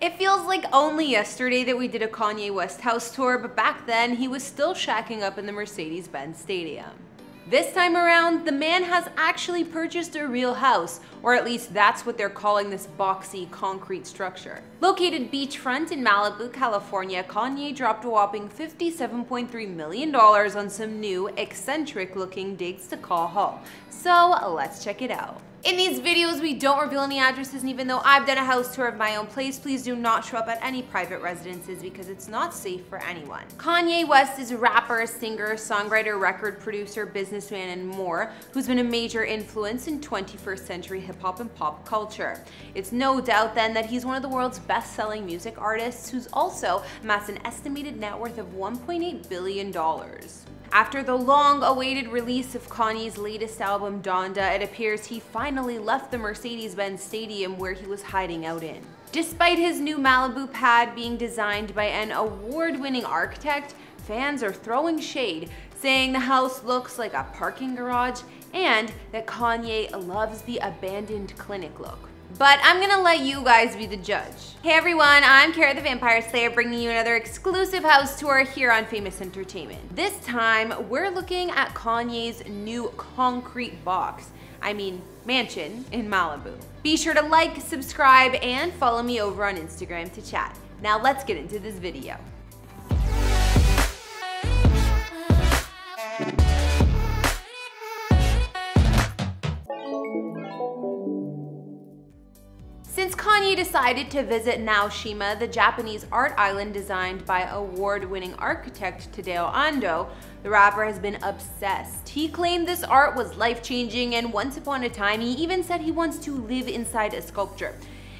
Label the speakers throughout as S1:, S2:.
S1: It feels like only yesterday that we did a Kanye West house tour, but back then he was still shacking up in the Mercedes-Benz Stadium. This time around, the man has actually purchased a real house, or at least that's what they're calling this boxy concrete structure. Located beachfront in Malibu, California, Kanye dropped a whopping $57.3 million on some new, eccentric looking digs to call home. So let's check it out. In these videos, we don't reveal any addresses, and even though I've done a house tour of my own place, please do not show up at any private residences because it's not safe for anyone. Kanye West is a rapper, singer, songwriter, record producer, businessman, and more, who's been a major influence in 21st century hip hop and pop culture. It's no doubt then that he's one of the world's best selling music artists who's also amassed an estimated net worth of $1.8 billion. After the long-awaited release of Kanye's latest album, Donda, it appears he finally left the Mercedes-Benz Stadium where he was hiding out in. Despite his new Malibu pad being designed by an award-winning architect, fans are throwing shade, saying the house looks like a parking garage and that Kanye loves the abandoned clinic look. But I'm gonna let you guys be the judge. Hey everyone, I'm Kara the Vampire Slayer bringing you another exclusive house tour here on Famous Entertainment. This time, we're looking at Kanye's new concrete box. I mean, mansion in Malibu. Be sure to like, subscribe, and follow me over on Instagram to chat. Now let's get into this video. Decided to visit Naoshima, the Japanese art island designed by award-winning architect Tadao Ando, the rapper has been obsessed. He claimed this art was life-changing and once upon a time he even said he wants to live inside a sculpture.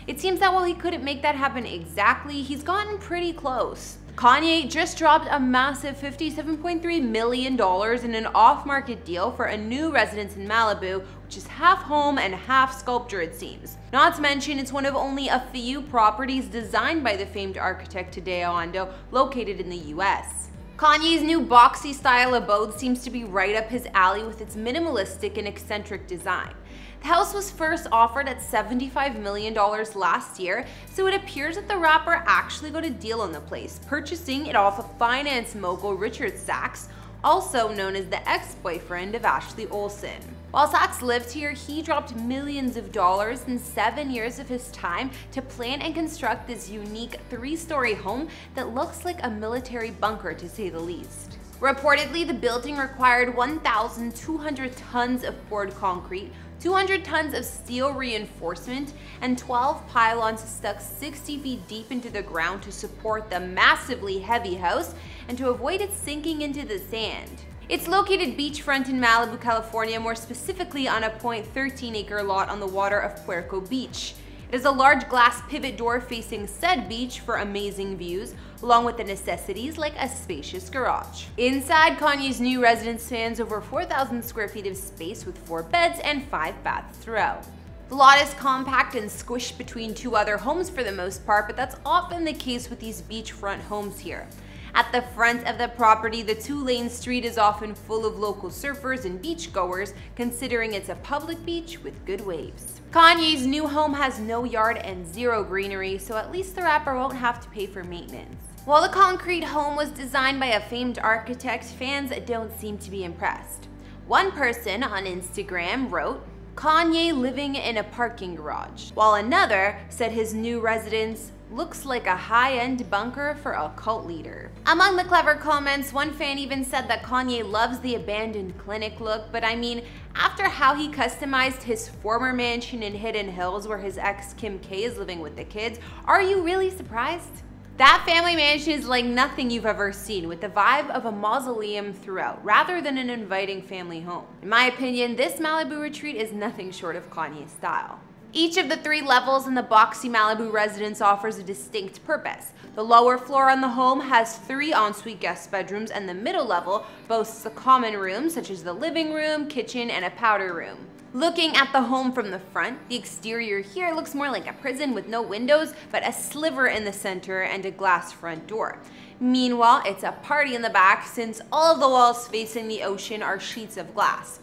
S1: It seems that while he couldn't make that happen exactly, he's gotten pretty close. Kanye just dropped a massive $57.3 million in an off-market deal for a new residence in Malibu, which is half home and half sculpture it seems. Not to mention, it's one of only a few properties designed by the famed architect Tadao Ando located in the US. Kanye's new boxy style abode seems to be right up his alley with its minimalistic and eccentric design. The house was first offered at $75 million last year, so it appears that the rapper actually got a deal on the place, purchasing it off of finance mogul Richard Sachs, also known as the ex-boyfriend of Ashley Olsen. While Sachs lived here, he dropped millions of dollars in seven years of his time to plan and construct this unique three-story home that looks like a military bunker to say the least. Reportedly, the building required 1,200 tons of poured concrete, 200 tons of steel reinforcement, and 12 pylons stuck 60 feet deep into the ground to support the massively heavy house and to avoid it sinking into the sand. It's located beachfront in Malibu, California, more specifically on a 0.13 acre lot on the water of Puerco Beach. It has a large glass pivot door facing said beach for amazing views, along with the necessities like a spacious garage. Inside, Kanye's new residence spans over 4,000 square feet of space with four beds and five baths throughout. The lot is compact and squished between two other homes for the most part, but that's often the case with these beachfront homes here. At the front of the property, the two-lane street is often full of local surfers and beachgoers, considering it's a public beach with good waves. Kanye's new home has no yard and zero greenery, so at least the rapper won't have to pay for maintenance. While the concrete home was designed by a famed architect, fans don't seem to be impressed. One person on Instagram wrote, Kanye living in a parking garage, while another said his new residence looks like a high-end bunker for a cult leader. Among the clever comments, one fan even said that Kanye loves the abandoned clinic look, but I mean, after how he customized his former mansion in Hidden Hills where his ex Kim K is living with the kids, are you really surprised? That family mansion is like nothing you've ever seen, with the vibe of a mausoleum throughout, rather than an inviting family home. In my opinion, this Malibu retreat is nothing short of Kanye style. Each of the three levels in the boxy Malibu residence offers a distinct purpose. The lower floor on the home has three ensuite guest bedrooms and the middle level boasts a common room such as the living room, kitchen, and a powder room. Looking at the home from the front, the exterior here looks more like a prison with no windows, but a sliver in the center and a glass front door. Meanwhile, it's a party in the back since all the walls facing the ocean are sheets of glass.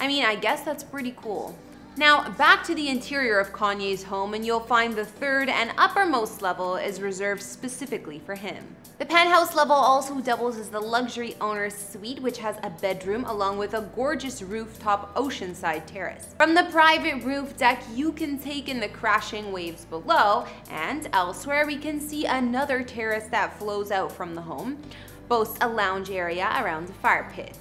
S1: I mean, I guess that's pretty cool. Now, back to the interior of Kanye's home, and you'll find the third and uppermost level is reserved specifically for him. The penthouse level also doubles as the luxury owner's suite, which has a bedroom along with a gorgeous rooftop oceanside terrace. From the private roof deck, you can take in the crashing waves below, and elsewhere we can see another terrace that flows out from the home, boasts a lounge area around the fire pit.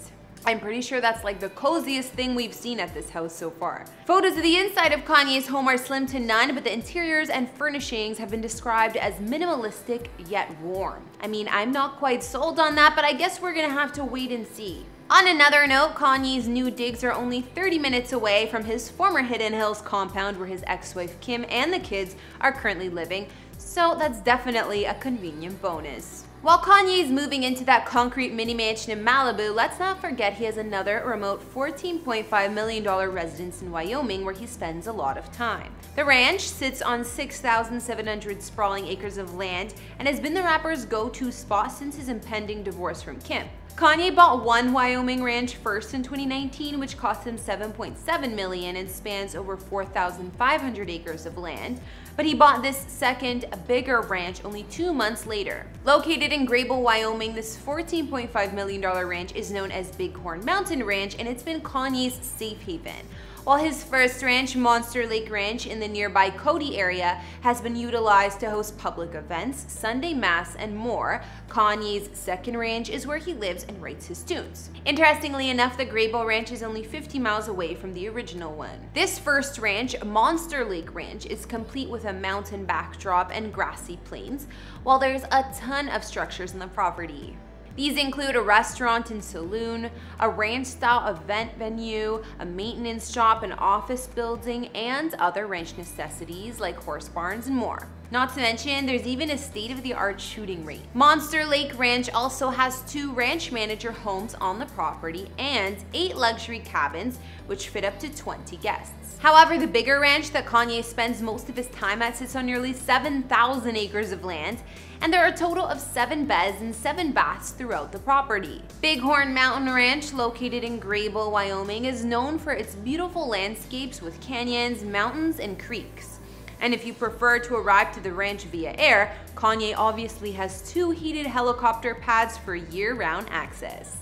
S1: I'm pretty sure that's like the coziest thing we've seen at this house so far. Photos of the inside of Kanye's home are slim to none, but the interiors and furnishings have been described as minimalistic yet warm. I mean, I'm not quite sold on that, but I guess we're gonna have to wait and see. On another note, Kanye's new digs are only 30 minutes away from his former Hidden Hills compound where his ex-wife Kim and the kids are currently living, so that's definitely a convenient bonus. While Kanye is moving into that concrete mini mansion in Malibu, let's not forget he has another remote $14.5 million residence in Wyoming where he spends a lot of time. The ranch sits on 6,700 sprawling acres of land and has been the rapper's go-to spot since his impending divorce from Kim. Kanye bought one Wyoming ranch first in 2019, which cost him 7.7 million and spans over 4,500 acres of land. But he bought this second, bigger ranch only two months later. Located in Greybull, Wyoming, this $14.5 million ranch is known as Bighorn Mountain Ranch and it's been Kanye's safe haven while his first ranch, Monster Lake Ranch in the nearby Cody area, has been utilized to host public events, Sunday Mass, and more. Kanye's second ranch is where he lives and writes his tunes. Interestingly enough, the Greybull Ranch is only 50 miles away from the original one. This first ranch, Monster Lake Ranch, is complete with a mountain backdrop and grassy plains, while there's a ton of structures in the property. These include a restaurant and saloon, a ranch-style event venue, a maintenance shop, an office building, and other ranch necessities like horse barns and more. Not to mention, there's even a state-of-the-art shooting range. Monster Lake Ranch also has two ranch manager homes on the property and eight luxury cabins, which fit up to 20 guests. However, the bigger ranch that Kanye spends most of his time at sits on nearly 7,000 acres of land, and there are a total of seven beds and seven baths throughout the property. Bighorn Mountain Ranch, located in Greybull, Wyoming, is known for its beautiful landscapes with canyons, mountains, and creeks. And if you prefer to arrive to the ranch via air, Kanye obviously has two heated helicopter pads for year-round access.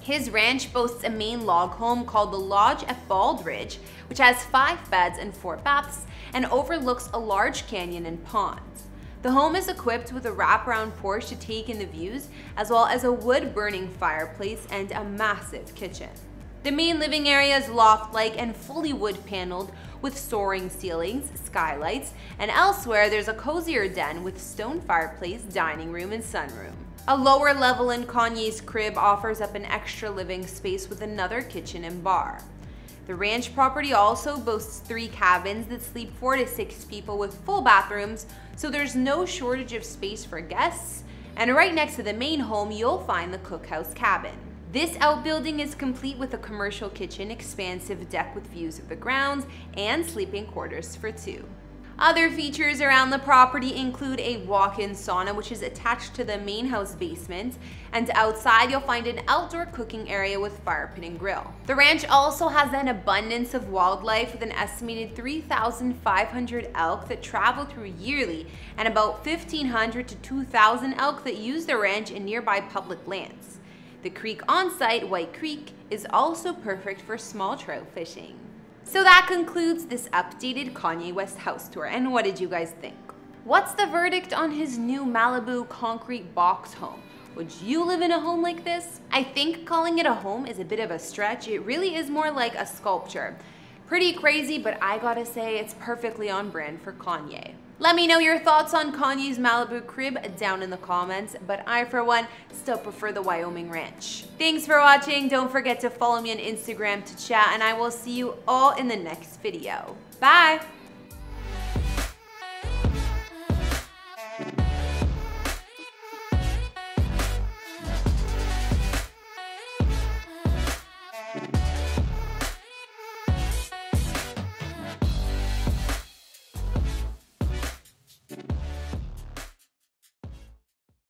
S1: His ranch boasts a main log home called the Lodge at Bald Ridge, which has five beds and four baths and overlooks a large canyon and ponds. The home is equipped with a wraparound porch to take in the views, as well as a wood-burning fireplace and a massive kitchen. The main living area is loft-like and fully wood-paneled with soaring ceilings, skylights, and elsewhere there's a cozier den with stone fireplace, dining room, and sunroom. A lower level in Kanye's crib offers up an extra living space with another kitchen and bar. The ranch property also boasts three cabins that sleep four to six people with full bathrooms, so there's no shortage of space for guests. And right next to the main home, you'll find the cookhouse cabin. This outbuilding is complete with a commercial kitchen, expansive deck with views of the grounds, and sleeping quarters for two. Other features around the property include a walk-in sauna which is attached to the main house basement and outside you'll find an outdoor cooking area with fire pit and grill. The ranch also has an abundance of wildlife with an estimated 3,500 elk that travel through yearly and about 1,500 to 2,000 elk that use the ranch in nearby public lands. The creek on site, White Creek, is also perfect for small trout fishing. So that concludes this updated Kanye West house tour, and what did you guys think? What's the verdict on his new Malibu concrete box home? Would you live in a home like this? I think calling it a home is a bit of a stretch. It really is more like a sculpture. Pretty crazy, but I gotta say it's perfectly on brand for Kanye. Let me know your thoughts on Kanye's Malibu crib down in the comments, but I, for one, still prefer the Wyoming ranch. Thanks for watching. Don't forget to follow me on Instagram to chat, and I will see you all in the next video. Bye!